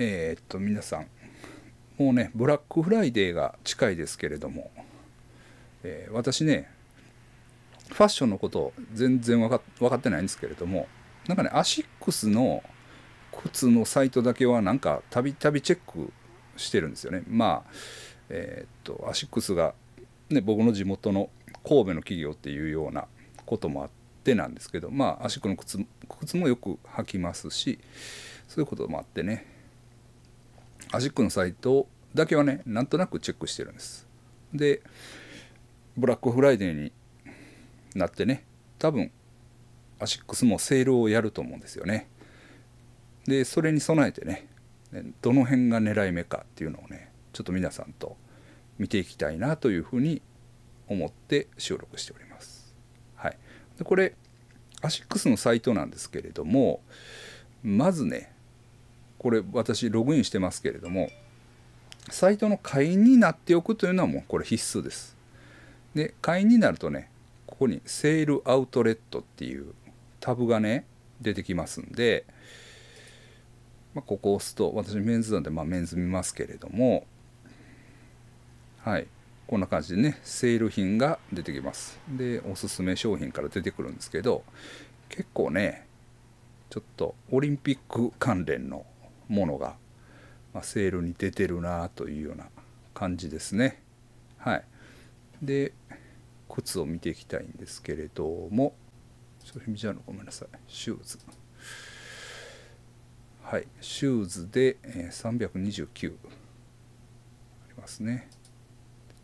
えー、っと皆さんもうねブラックフライデーが近いですけれども、えー、私ねファッションのこと全然分か分かってないんですけれどもなんかねアシックスの靴のサイトだけはなんかたびたびチェックしてるんですよね。まあえー、っとアシックスが、ね、僕の地元の神戸の企業っていうようなこともあってなんですけどまあアシックスの靴靴もよく履きますしそういうこともあってね。アシックスのサイトだけはねなんとなくチェックしてるんです。でブラックフライデーになってね多分アシックスもセールをやると思うんですよね。でそれに備えてねどの辺が狙い目かっていうのをねちょっと皆さんと見ていきたいなというふうに思って収録しております。はい、でこれアシックスのサイトなんですけれどもまずねこれ私ログインしてますけれどもサイトの会員になっておくというのはもうこれ必須です。で会員になるとねここに「セールアウトレット」っていうタブがね出てきますんで、まあ、ここを押すと私メンズなんでまあメンズ見ますけれどもはいこんな感じでねセール品が出てきますでおすすめ商品から出てくるんですけど結構ねちょっとオリンピック関連のものが、まあ、セールに出てるなというような感じですね。はい。で靴を見ていきたいんですけれども商品じゃの？ごめんなさい。シューズ。はい。シューズで、えー、329ありますね。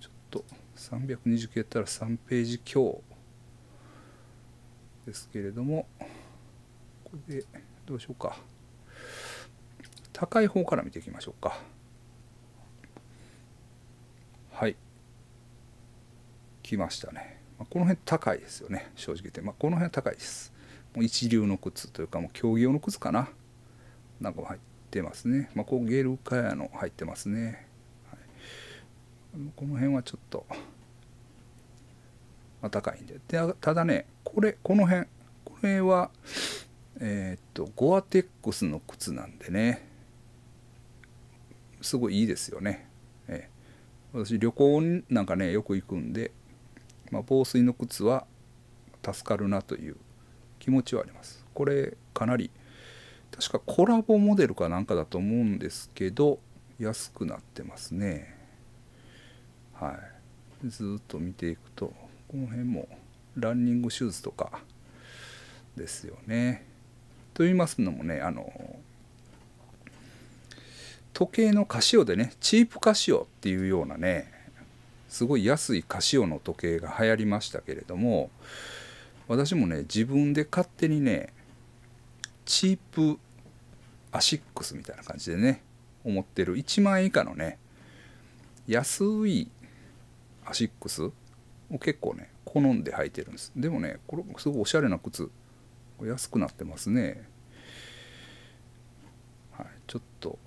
ちょっと329やったら3ページ強ですけれどもこれでどうしようか。高い方から見ていきましょうか。はい。来ましたね、まあ、この辺高いですよね。正直言って、まあ、この辺は高いです。もう一流の靴というかもう競技用の靴かな。なんかも入ってますね。まあこうゲルカヤの入ってますね。この辺はちょっと、まあ、高いんで。でただねこれこの辺。これはえー、っとゴアテックスの靴なんでね。すごいいいですよね、えー、私旅行なんかねよく行くんで、まあ、防水の靴は助かるなという気持ちはあります。これかなり確かコラボモデルかなんかだと思うんですけど安くなってますね。はい、ずっと見ていくとこの辺もランニングシューズとかですよね。と言いますのもねあの時計のカシオでねチープカシオっていうようなねすごい安いカシオの時計が流行りましたけれども私もね自分で勝手にねチープアシックスみたいな感じでね思ってる。1万円以下のね安いアシックスを結構ね好んで履いてるんです。でもねこれもすごいおしゃれな靴安くなってますね。はいちょっと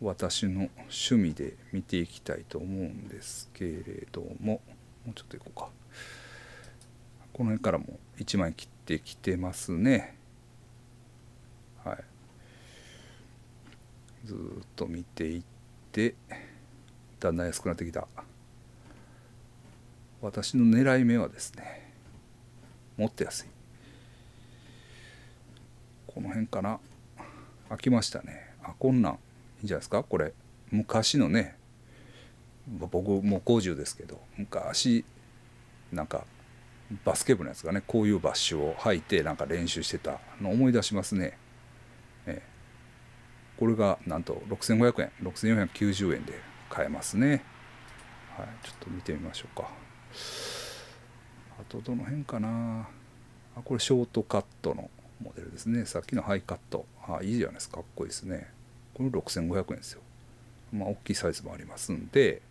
私の趣味で見ていきたいと思うんですけれどももうちょっといこうか。この辺からも1枚切ってきてますね。はい。ずっと見ていってだんだん安くなってきた。私の狙い目はですねもっと安い。この辺かな。開きましたね。あこんなんいいん。じゃないですか？これ。昔のね。僕もう50ですけど。昔なんかバスケ部のやつがねこういうバッシュを履いてなんか練習してたの思い出しますね、えこれがなんと6500円。6490円で買えますね。はい。ちょっと見てみましょうか。あとどの辺かな。あこれショートカットのモデルですね。さっきのハイカット。あいいじゃないですか。かっこいいですね。これ6500円ですよ。まあ大きいサイズもありますんで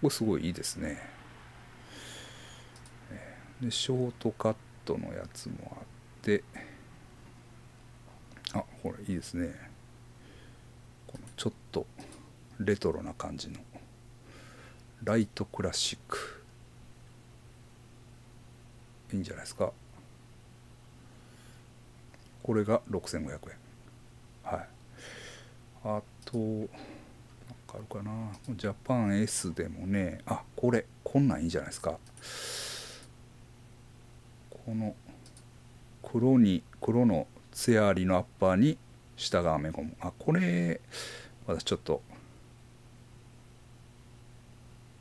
これすごいいいですね。でショートカットのやつもあってあこれいいですね。このちょっとレトロな感じのライトクラシック。いいんじゃないですか。これが6500円。あとなんかあるかな。ジャパン S でもねあこれこんなんいいじゃないですか。この黒に黒のツヤありのアッパーに下がアメゴム。あこれ私ちょっと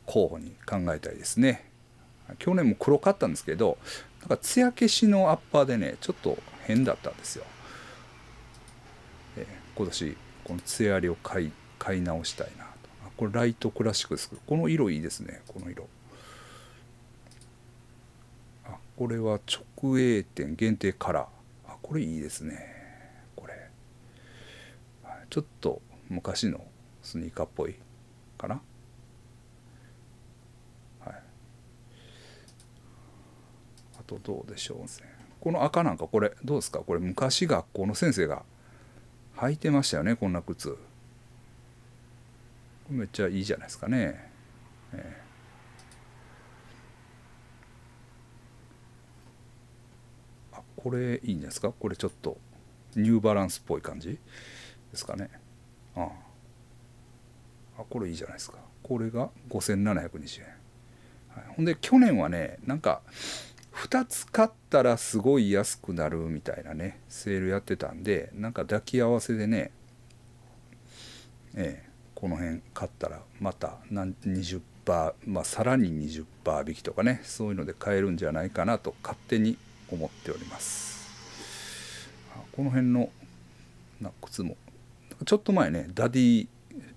候補に考えたいですね。去年も黒かったんですけどなんか艶消しのアッパーでねちょっと変だったんですよ、え、今年この艶ありを買い買い直したいなと。これライトクラシックですけどこの色いいですねこの色。あこれは直営店限定カラー。あこれいいですねこれ。ちょっと昔のスニーカーっぽいかな。はい。あとどうでしょうね。この赤なんかこれどうですか？これ昔学校の先生が履いてましたよねこんな靴。めっちゃいいじゃないですかね、えー、あこれいいんですか？これちょっとニューバランスっぽい感じですかね。ああ。これいいじゃないですか。これが5720円、はい、ほんで去年はねなんか2つ買ったらすごい安くなるみたいなねセールやってたんでなんか抱き合わせでねええこの辺買ったらまた何20%まあさらに20%引きとかねそういうので買えるんじゃないかなと勝手に思っております。この辺のな靴もちょっと前ねダディ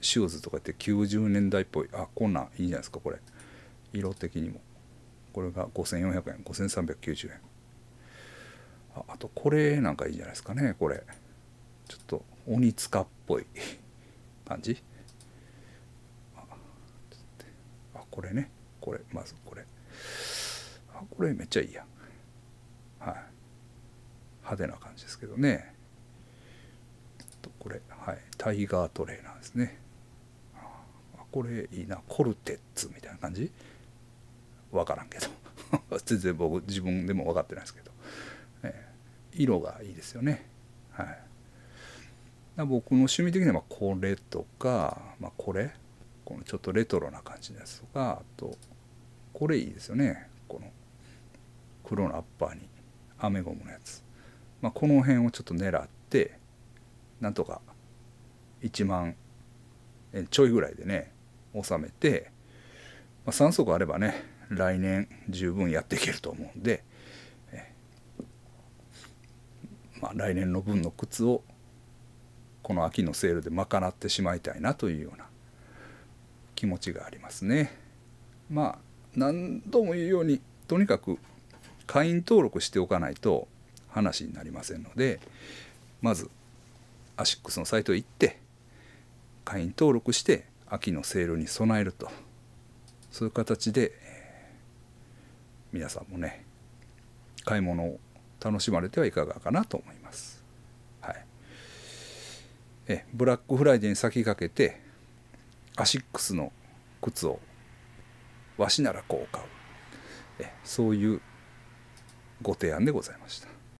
シューズとかって90年代っぽい。あこんなんいいじゃないですかこれ。色的にも。これが5400円5390円。ああとこれなんかいいんじゃないですかねこれ。ちょっと鬼塚っぽい 感じ。あこれね。これまずこれ。あこれめっちゃいいやん。はい。派手な感じですけどね。これはい。タイガートレーナーですね。あこれいいな。コルテッツみたいな感じ。分からんけど。全然僕自分でも分かってないですけど、え色がいいですよね。はい。僕の趣味的にはこれとか、まあ、これ？このちょっとレトロな感じのやつとかあとこれいいですよね。この黒のアッパーにアメゴムのやつ、まあ、この辺をちょっと狙ってなんとか1万円ちょいぐらいでね収めて、まあ、3足あればね来年十分やっていけると思うんで、まあ、来年の分の靴をこの秋のセールで賄ってしまいたいなというような気持ちがありますね。まあ何度も言うようにとにかく会員登録しておかないと話になりませんのでまずアシックスのサイトへ行って会員登録して秋のセールに備えるとそういう形で皆さんもね買い物を楽しまれてはいかがかなと思います。はい、えブラックフライデーに先駆けてアシックスの靴をわしならこう買うえそういうご提案でございました。